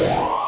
Yeah.